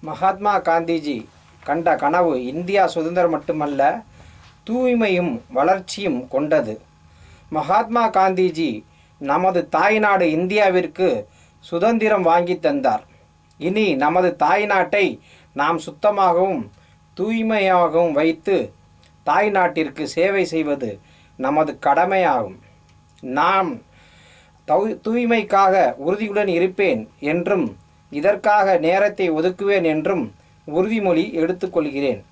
மகாத்மா காந்திஜி கண்ட கனவு இந்தியா சுதந்திரம் மட்டுமல்ல தூய்மையும் வளர்ச்சியும் கொண்டது. மகாத்மா காந்திஜி நமது தாய்நாடு இந்தியாவிற்கு சுதந்திரம் வாங்கி தந்தார். இனி நமது தாய்நாட்டை நாம் சுத்தமாகவும் தூய்மையாகவும் வைத்து தாய்நாட்டிற்கு சேவை செய்வது நமது கடமையாகும். நாம் தூய்மைக்காக உறுதியுடன் இருப்பேன் என்றும் இதற்காக நேரத்தை ஒதுக்குவேன் என்றும் உறுதிமொழி எடுத்துக்கொள்கிறேன்.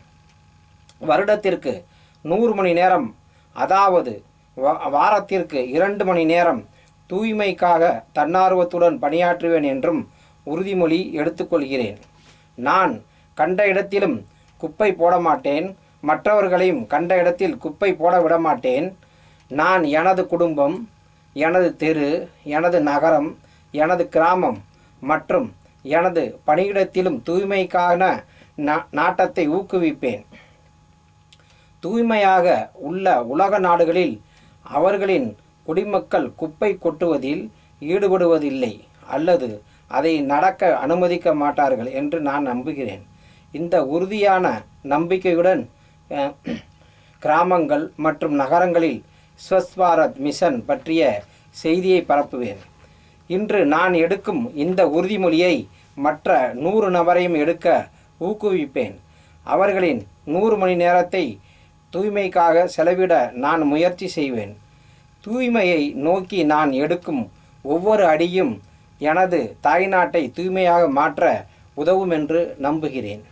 வருடத்திற்கு நூறு மணி நேரம் அதாவது வா- வாரத்திற்கு இரண்டு மணி நேரம் தூய்மைக்காக தன்னார்வத்துடன் பணியாற்றுவேன் என்றும் உறுதிமொழி எடுத்துக்கொள்கிறேன். நான் கண்ட இடத்திலும் குப்பை போட மாட்டேன் மற்றவர்களையும் கண்ட இடத்தில் குப்பை போட விட மாட்டேன். நான் எனது குடும்பம் எனது தெரு எனது நகரம் எனது கிராமம் மற்றும் எனது பணியிடத்திலும் தூய்மைக்கான நா- நாட்டத்தை ஊக்குவிப்பேன். தூய்மையாக உள்ள உலக நாடுகளில் அவர்களின் குடிமக்கள் குப்பை கொட்டுவதில் ஈடுபடுவதில்லை அல்லது அதை நடக்க அனுமதிக்க மாட்டார்கள் என்று நான் நம்புகிறேன். இந்த உறுதியான நம்பிக்கையுடன் கிராமங்கள் மற்றும் நகரங்களில் ஸ்வச் பாரத் மிஷன் பற்றிய செய்தியை பரப்புவேன். இன்று நான் எடுக்கும் இந்த உறுதிமொழியை மற்ற நூறு நபரையும் எடுக்க ஊக்குவிப்பேன். அவர்களின் நூறு மணி நேரத்தை தூய்மைக்காக செலவிட நான் முயற்சி செய்வேன். தூய்மையை நோக்கி நான் எடுக்கும் ஒவ்வொரு அடியும் எனது தாய்நாட்டை தூய்மையாக மாற்ற உதவும் என்று நம்புகிறேன்.